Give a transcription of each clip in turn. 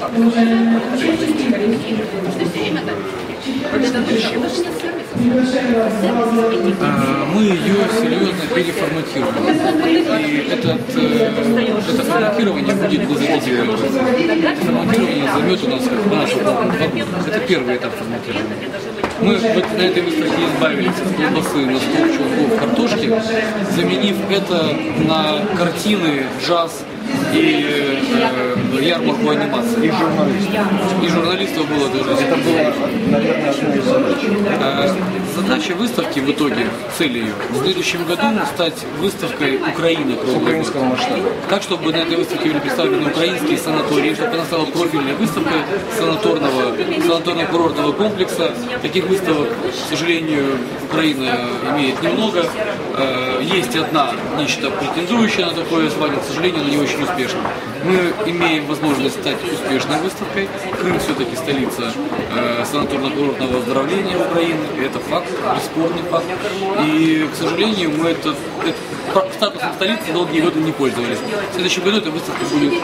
Мы ее серьезно переформатируем. И этот, э, это форматирование будет Это форматирование займет у нас два года. Это первый этап форматирования. Мы вот на этой выставке избавились от колбасы на стол чулков картошки, заменив это на картины, джаз и э, ярмарку анимации. И журналистов. И журналистов было тоже. Это было, наверное, одной из задач. Э, Задача выставки в итоге, цель ее, в следующем году стать выставкой Украины украинского масштаба. Так, чтобы на этой выставке были представлены украинские санатории, чтобы она стала профильной выставкой санаторного, санаторно-курортного комплекса. Таких выставок, к сожалению, Украина имеет немного. Э, Есть одна, нечто претендующая на такое звание, к сожалению, она не очень успешна успешным. Мы имеем возможность стать успешной выставкой. Крым все-таки столица э, санаторно-курортного оздоровления Украины, это факт, бесспорный факт. И, к сожалению, мы этот, этот статусом столицы долгие годы не пользовались. В следующем году эта выставка будет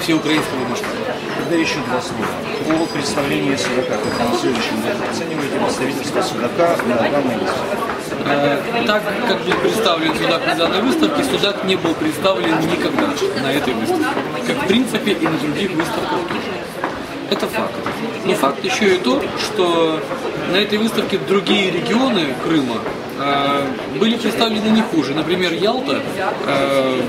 всеукраинского масштаба. Тогда еще два слова. По представлению Судака, как на следующем году оцениваете представительство Судака на данной выставке? Э, Так как был представлен Судак на данной выставке, Судак не был представлен никогда на этой выставке. Как в принципе и на других выставках тоже. Это факт. Но факт еще и то, что на этой выставке другие регионы Крыма э, были представлены не хуже. Например, Ялта э,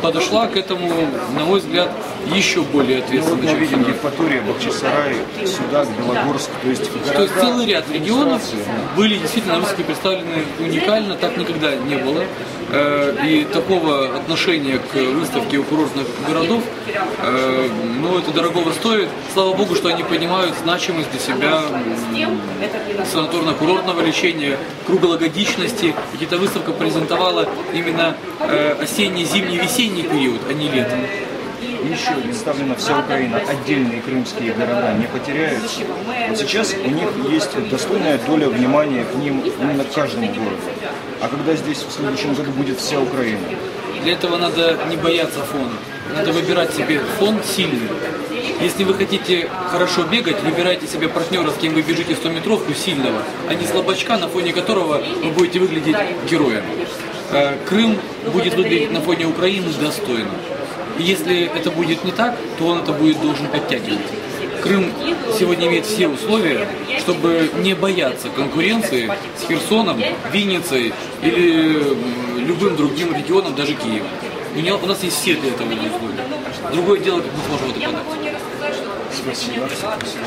подошла к этому, на мой взгляд, еще более Ну, вот ответственно, мы видим. Евпатория, Бахчисарай, Судак, Белогорск, то есть То есть города, целый ряд регионов были действительно выставке представлены уникально, так никогда не было. Э, И такого отношения к выставке у курортных городов, э, ну, это дорогого стоит. Слава богу, что они понимают значимость для себя санаторно-курортного лечения, круглогодичности. Ведь эта выставка презентовала именно э, осенний, зимний, весенний период, а не летом. Еще представлена вся Украина, отдельные крымские города не потеряют. Вот сейчас у них есть достойная доля внимания к ним именно к каждому городу. А когда здесь в следующем году будет вся Украина, Для этого надо не бояться фона. Надо выбирать себе фон сильный. Если вы хотите хорошо бегать, выбирайте себе партнера, с кем вы бежите 100-метровку сильного, а не слабачка, на фоне которого вы будете выглядеть героем. Э, Крым будет выглядеть на фоне Украины достойно. И если это будет не так, то он это будет должен подтягивать. Крым сегодня имеет все условия, чтобы не бояться конкуренции с Херсоном, Винницей или любым другим регионом, даже Киевом. У, него- у нас есть все для этого условия. Другое дело, как мы сможем это подать. спасибо. спасибо.